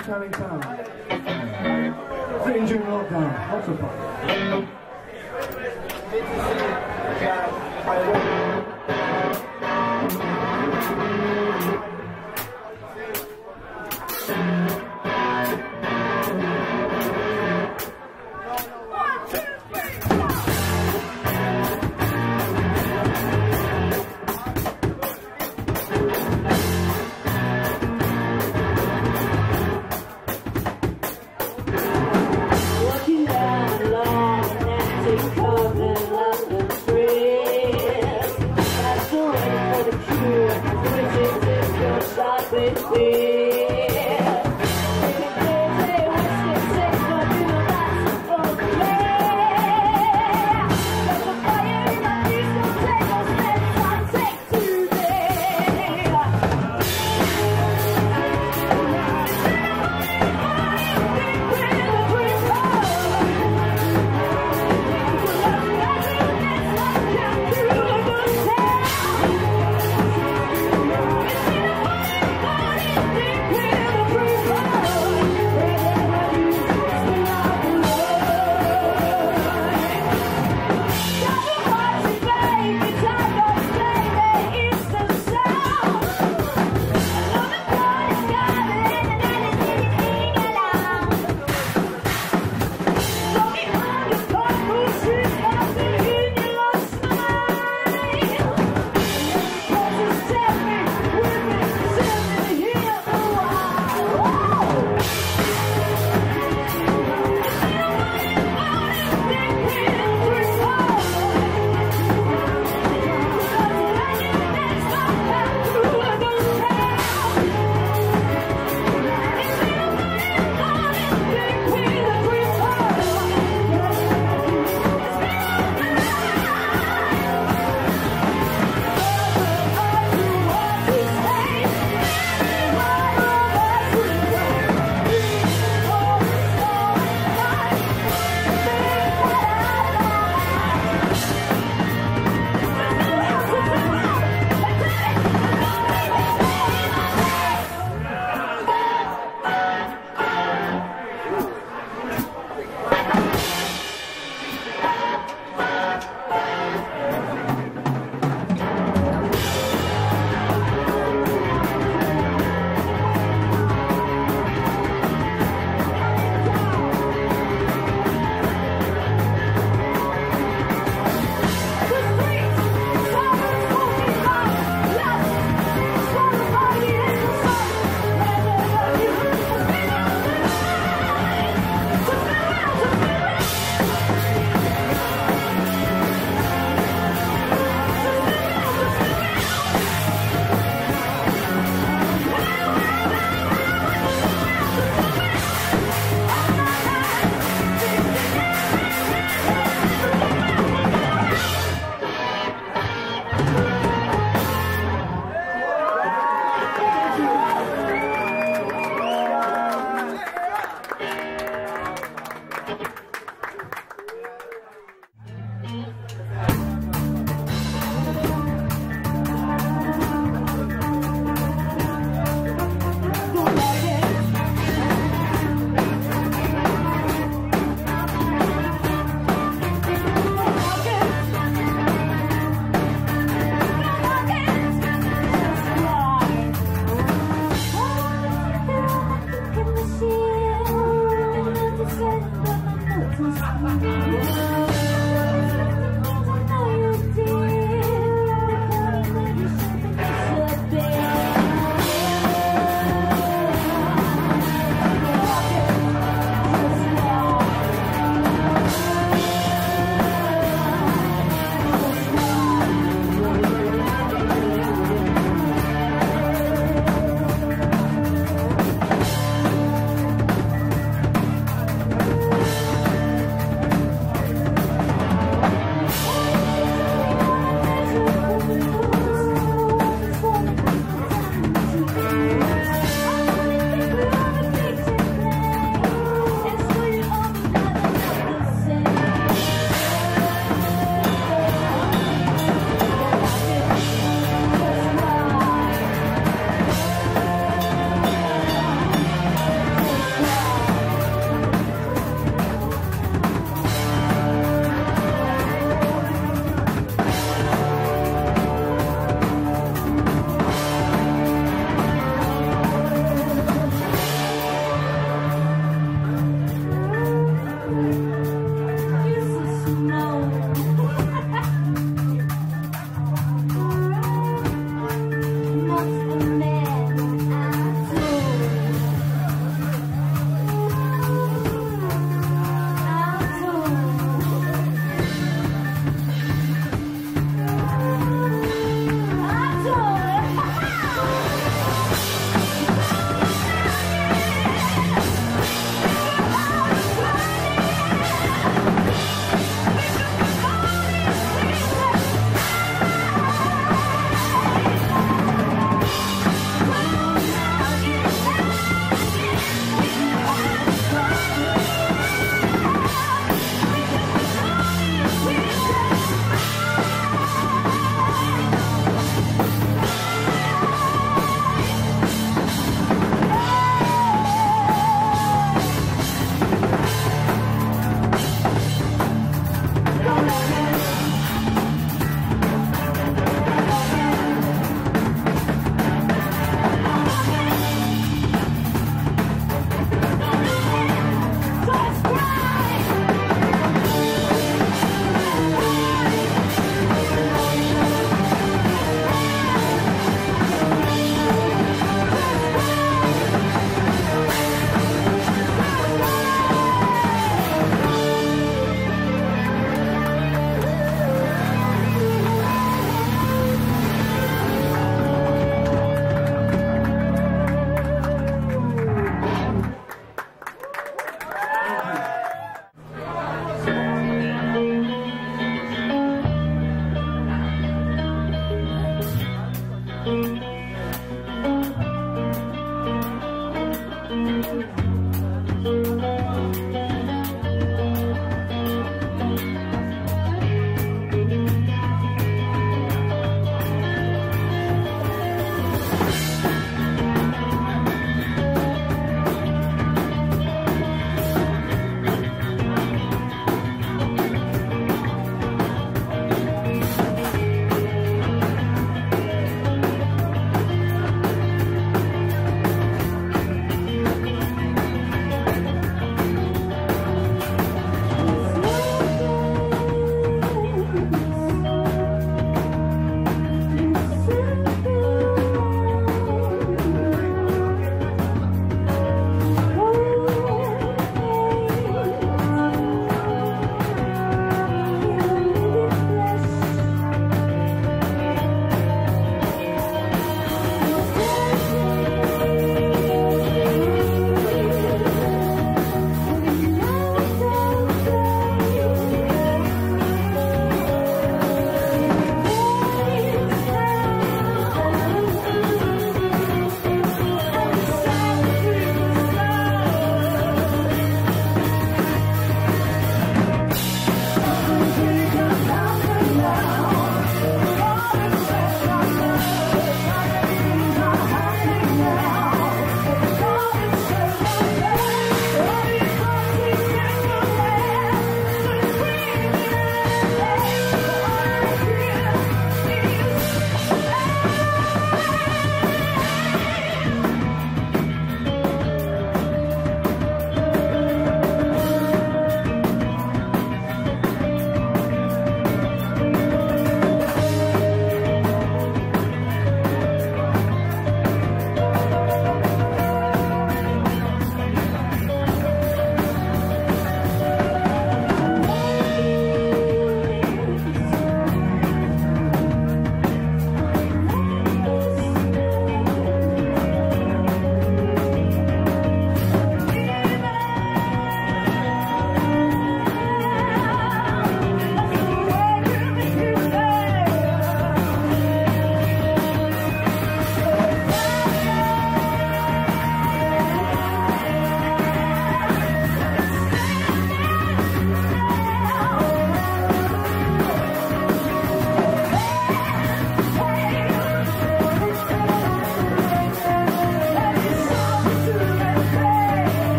69 Town. Written during lockdown. Lots of fun.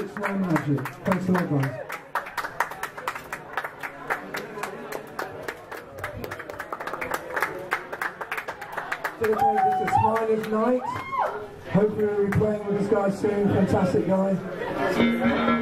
It's No Magic. Thanks a lot, guys. Dedicated to Smiler's Night. Hopefully we'll be playing with this guy soon. Fantastic guy.